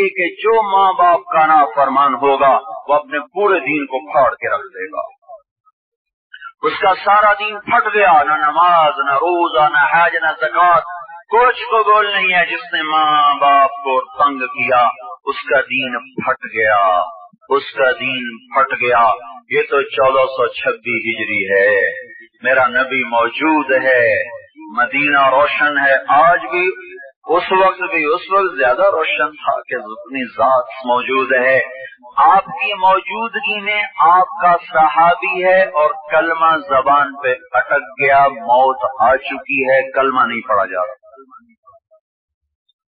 کہ جو ماں باپ کا نا فرمان ہوگا، وہ اپنے پورے دین کو پھاڑ کے رکھ دے گا۔ اس کا سارا دین پھٹ گیا، نہ نماز، نہ روزہ، نہ حج، نہ زکات کچھ قبول نہیں ہے، جس نے ماں باپ کو تنگ کیا، اس کا دین پھٹ گیا۔ اس کا دین پھٹ گیا۔ یہ تو چودہ سو چھبیس ہجری ہے۔ میرا نبی موجود ہے۔ مدینہ روشن ہے۔ آج بھی اس وقت بھی اس وقت زیادہ روشن تھا کہ اپنی ذات موجود ہے۔ آپ کی موجودگی میں آپ کا صحابی ہے اور کلمہ زبان پہ اٹک گیا، موت آ چکی ہے۔ کلمہ نہیں پڑا جا رہا۔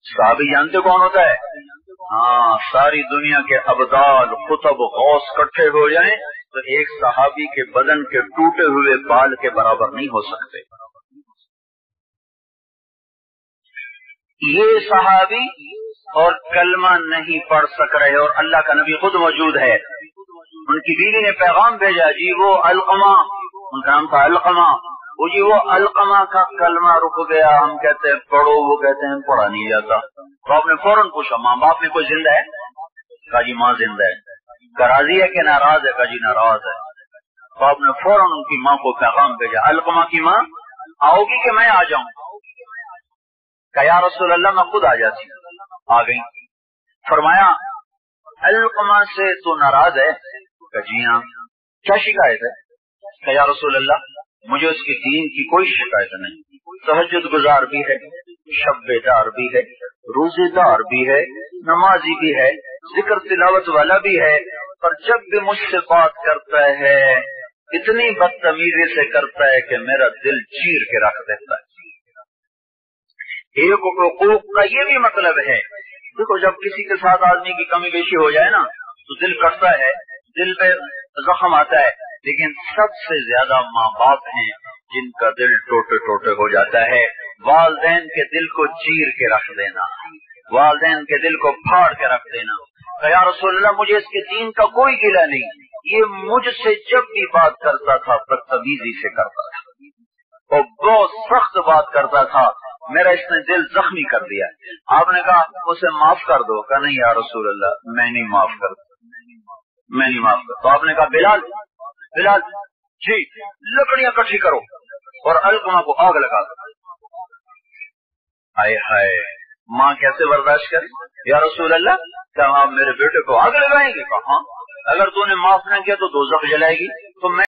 صحابی جانتے کون ہوتا ہے؟ ہاں ساری دنیا کے ابدال، خطب، غوث کٹھے ہو جائیں تو ایک صحابی کے بدن کے ٹوٹے ہوئے بال کے برابر نہیں ہو سکتے۔ یہ صحابی اور کلمہ نہیں پڑھ سک رہے اور اللہ کا نبی خود موجود ہے۔ ان کی بیوی نے پیغام بھیجا جی وہ القما ان کا نام تھا القما وہ جی وہ القما کا کلمہ رک گیا۔ ہم کہتے ہیں پڑھو، وہ کہتے ہیں پڑھا نہیں جاتا۔ تو آپ نے فوراً پوچھا، ماں باپ میں کوئی زندہ ہے؟ کہا جی ماں زندہ ہے۔ کراضی ہے کہ ناراض ہے؟ کہا جی ناراض ہے۔ تو آپ نے فوراً ان کی ماں کو پیغام بھیجا القما کی ماں آؤ گی کہ میں آ جاؤں؟ کہ یا رسول اللہ میں خود آ جاتی۔ آ گئی۔ فرمایا القما سے تو ناراض ہے۔ کہ جی ہاں کیا شکایت ہے؟ کہ یا رسول اللہ، مجھے اس کے دین کی کوئی شکایت نہیں۔ تحجد گزار بھی ہے، شب دار بھی ہے، روزے دار بھی ہے، نمازی بھی ہے، ذکر تلاوت والا بھی ہے، پر جب بھی مجھ سے بات کرتا ہے، اتنی بدتمیزی سے کرتا ہے کہ میرا دل چیر کے رکھ دیتا ہے۔ ایک حقوق کا یہ بھی مطلب ہے۔ دیکھو، جب کسی کے ساتھ آدمی کی کمی بیشی ہو جائے نا، تو دل کٹتا ہے، دل پہ زخم آتا ہے۔ لیکن سب سے زیادہ ماں باپ ہیں جن کا دل ٹوٹے ٹوٹے ہو جاتا ہے۔ والدین کے دل کو چیر کے رکھ دینا۔ والدین کے دل کو پھاڑ کے رکھ دینا۔ یا رسول اللہ، مجھے اس کے دین کا کوئی گلا نہیں۔ یہ مجھ سے جب بھی بات کرتا تھا، بدتمیزی سے کرتا تھا۔ اور بہت سخت بات کرتا تھا۔ میرا اس نے دل زخمی کر دیا۔ آپ نے کہا، اسے معاف کر دو۔ کہ نہیں یا رسول اللہ، میں نہیں معاف کر میں نہیں معاف کر تو آپ نے کہا، بلال بلال جی لکڑیاں کٹھی کرو اور الکما کو آگ لگا دو۔ آئے ہائے، ماں کیسے برداشت کرے یا رسول اللہ، کیا آپ میرے بیٹے کو آگ لگائیں گے؟ کہاں اگر تو نے معاف نہ کیا تو دو جلائے گی۔ تو میں